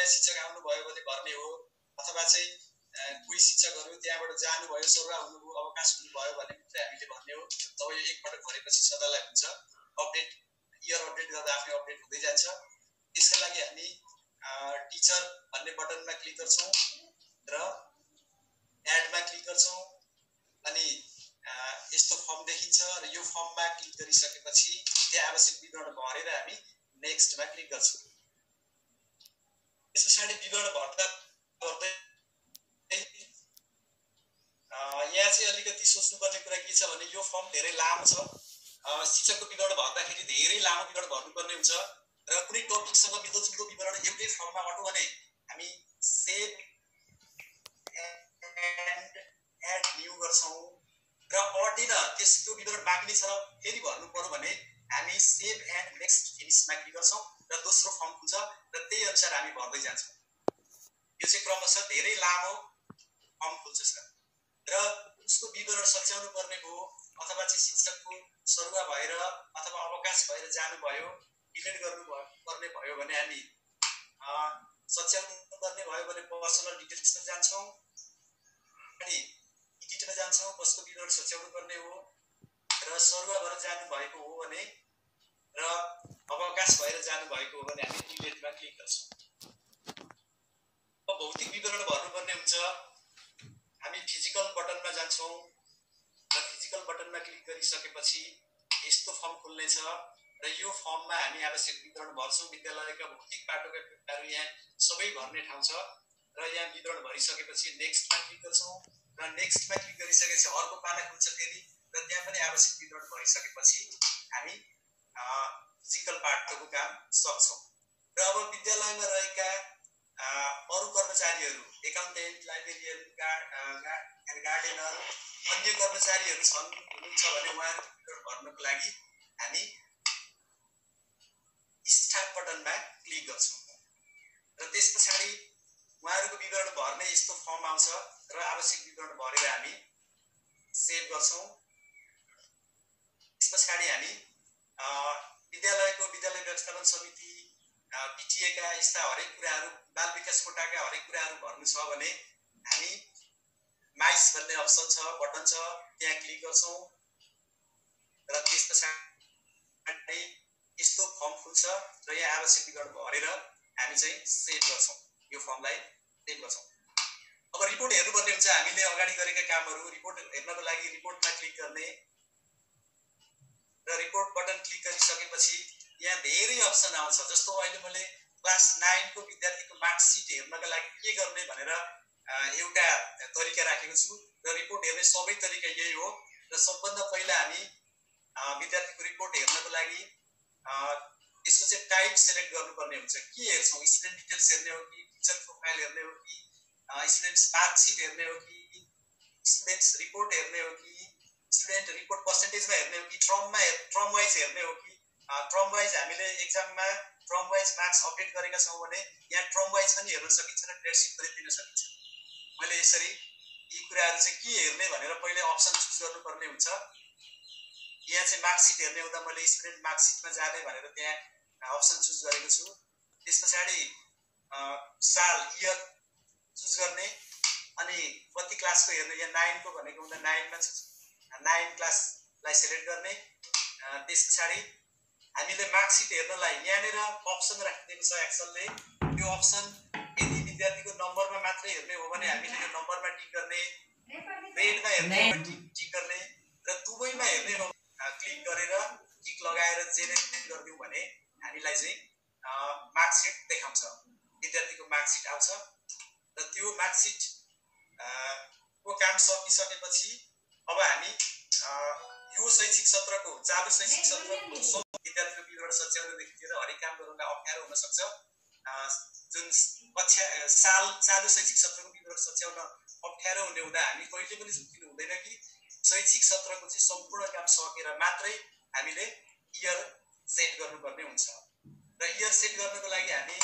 नयाँ शिक्षक आउनुभयो भने भर्ने हो। अथवा चाहिँ कोही शिक्षकहरू त्यहाँबाट जानुभयो सरुवा हुनुभयो अवकाश हुनुभयो भने मात्रै हामीले भन्ने हो। तब यो एकपटक भरेपछि सदालाई हुन्छ। अपडेट इयर अपडेट गर्दा आफ्नै अपडेट हुँदै जान्छ। त्यसका लागि हामी टिचर भन्ने बटनमा क्लिक गर्छौँ र एडमा क्लिक गर्छौँ। अनि यस्तो फर्म देखिन्छ र यो फर्ममा क्लिक गरिसकेपछि त्यहाँ आवश्यक विवरण भरेर हामी नेक्स्टमा क्लिक गर्छौँ। पछाडि विवरण भर्दा गर्दै यहाँ चाहिँ अलिकति सोच्नुपर्ने कुरा के छ भने यो फर्म धेरै लामो छ शिक्षकको विवरण भर्दाखेरि धेरै लामो विवरण भर्नुपर्ने हुन्छ र कुनै टपिकसँग मिल्दोजुल्दो विवरण एउटै फर्ममा अटो भने हामी सेभ एन्ड एड न्यू गर्छौँ र अटेन त्यसको विवरण बाँकी नै छ फेरि भन्नु पऱ्यो भने हामी सेभ एन्ड नेक्स्ट फिनिसमा क्लिक गर्छौँ र दोस्रो फर्म हुन्छ र त्यही अनुसार हामी भर्दै जान्छौँ। यो चाहिँ क्रमशः धेरै लामो फर्म खुल्छ सर। र उसको विवरण सच्याउनु पर्ने भयो अथवा चाहिँ शिक्षकको सरुवा भएर अथवा अवकाश भएर जानुभयो डिलिट गर्नु पर्ने भयो भने हामी सच्याउनु पर्ने भयो भने पर्सनल डिटेल्समा जान्छौँ। अनि इडिटमा जान्छौँ कसको विवरण सच्याउनु पर्ने हो र सरुवा भएर जानुभएको हो भने र अवकाश भएर जानुभएको हो भने हामी डिलेटमा क्लिक गर्छौँ। भौतिक विवरण भर्नुपर्ने हुन्छ। हामी फिजिकल बटनमा जान्छौँ र फिजिकल बटनमा क्लिक गरिसकेपछि यस्तो फर्म खुल्नेछ र यो फर्ममा हामी आवश्यक विवरण भर्छौँ। विद्यालयका भौतिक बाटोका यहाँ सबै भर्ने ठाउँ छ र यहाँ विवरण भरिसकेपछि नेक्स्टमा क्लिक गर्छौँ र नेक्स्टमा क्लिक गरिसकेपछि अर्को पाना खुल्छ फेरि र त्यहाँ पनि आवश्यक विवरण भरिसकेपछि हामी फिजिकल बाटोको काम सक्छौँ र अब विद्यालयमा रहेका अरू कर्मचारीहरू एकाउन्टेन्ट लाइब्रेरियन गार्डेनर अन्य कर्मचारीहरू छन् हुनुहुन्छ भने विवरण भर्नको लागि हामी स्टार्ट बटनमा क्लिक गर्छौँ। र त्यस पछाडि उहाँहरूको विवरण भर्ने यस्तो फर्म आउँछ र आवश्यक विवरण भरेर हामी सेभ गर्छौँ। त्यस पछाडि हामी विद्यालयको विद्यालय व्यवस्थापन समिति पिटिएका यस्ता हरेक कुराहरू बाल विकास कोटाका हरेक कुराहरू भर्नु छ भने हामी माइस भन्ने अप्सन छ बटन छ त्यहाँ क्लिक गर्छौँ र त्यस पछाडि यस्तो फर्म खुल्छ र यहाँ आवश्यक विवरण भरेर हामी चाहिँ सेभ गर्छौँ। यो फर्मलाई सेभ गर्छौँ। अब रिपोर्ट हेर्नुपर्ने हुन्छ हामीले अगाडि गरेका कामहरू रिपोर्ट हेर्नको लागि रिपोर्टमा क्लिक गर्ने रिपोर्ट बटन क्लिक गरिसकेपछि यहाँ धेरै अप्सन आउँछ। जस्तो अहिले मैले क्लास नाइनको विद्यार्थीको मार्कसिट हेर्नका लागि के गर्ने भनेर एउटा तरिका राखेको छु। र रिपोर्ट हेर्ने सबै तरिका यही हो। र सबभन्दा पहिला हामी विद्यार्थीको रिपोर्ट हेर्नको लागि यसको चाहिँ टाइप सेलेक्ट गर्नुपर्ने हुन्छ। के हेर्छौँ? स्टुडेन्ट डिटेल्स हेर्ने हो कि टिचर प्रोफाइल हेर्ने हो कि स्टुडेन्ट्स मार्कसिट हेर्ने हो कि स्टुडेन्ट्स रिपोर्ट हेर्ने हो कि स्टुडेन्ट रिपोर्ट पर्सेन्टेजमा हेर्ने हो कि ट्रममा ट्रम वाइज हेर्ने हो कि ट्रम वाइज हामीले एक्जाममा ट्रम वाइज मार्क्स अपडेट गरेका छौँ भने यहाँ ट्रम वाइज पनि हेर्न सकिन्छ र ग्रेडसिट पनि दिन सकिन्छ। मैले यसरी यी कुराहरू चाहिँ के हेर्ने भनेर पहिले अप्सन चुज गर्नुपर्ने हुन्छ। यहाँ चाहिँ मार्कसिट हेर्ने हुँदा मैले स्टुडेन्ट मार्कसिटमा जाने भनेर त्यहाँ अप्सन चुज गरेको छु। त्यस पछाडि साल इयर चुज गर्ने अनि कति क्लासको हेर्ने? यहाँ नाइनको भनेको हुँदा नाइनमा नाइन क्लासलाई सेलेक्ट गर्ने। त्यस पछाडि हामीले मार्कसिट हेर्नलाई यहाँनिर अप्सन राखिदिएको छ एक्सलले। त्यो अप्सन यदि विद्यार्थीको नम्बरमा मात्रै हेर्ने हो भने हामीले यो नम्बरमा टिक गर्ने ग्रेडमा हेर्ने टिक गर्ने र दुवैमा हेर्ने हो क्लिक गरेर टिक लगाएर जेनेरेट गरिदिउँ भने हामीलाई चाहिँ मार्कसिट देखाउँछ। विद्यार्थीको मार्कसिट आउँछ। र त्यो मार्कसिट को काम सकिसकेपछि अब हामी यो शैक्षिक सत्रको चालु शैक्षिक सत्रको विद्यार्थीको विवरण सच्याउनदेखि लिएर हरेक काम गर्नुलाई अप्ठ्यारो हुनसक्छ जुन कक्षा साल चालु शैक्षिक सत्रको विवरण सच्याउन अप्ठ्यारो हुने हुँदा हामी कहिले पनि झुक्किनु हुँदैन कि शैक्षिक सत्रको चाहिँ सम्पूर्ण काम सकेर मात्रै हामीले इयर सेट गर्नुपर्ने हुन्छ र इयर सेट गर्नको लागि. हामी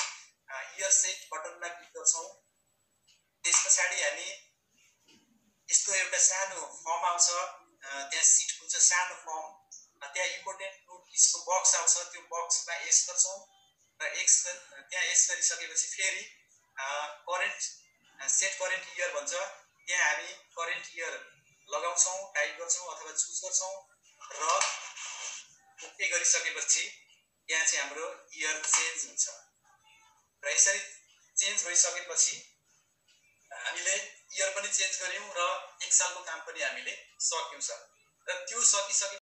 इयर सेट बटनमा क्लिक गर्छौँ त्यस पछाडि हामी यस्तो एउटा सानो फर्म आउँछ त्यहाँ सिट खुल्छ सानो फर्म त्यहाँ इम्पोर्टेन्ट नोटिसको बक्स आउँछ त्यो बक्समा एस गर्छौँ र एक्स त्यहाँ एस गरिसकेपछि फेरि करेन्ट सेट करेन्ट इयर भन्छ त्यहाँ हामी करेन्ट इयर लगाउँछौँ टाइप गर्छौँ अथवा चुज गर्छौँ र ओके गरिसकेपछि यहाँ चाहिँ हाम्रो इयर चेन्ज हुन्छ। र यसरी चेन्ज भइसकेपछि हामीले इयर पनि चेन्ज गऱ्यौँ र एक सालको काम पनि हामीले सक्यौँ सर। र त्यो सकिसके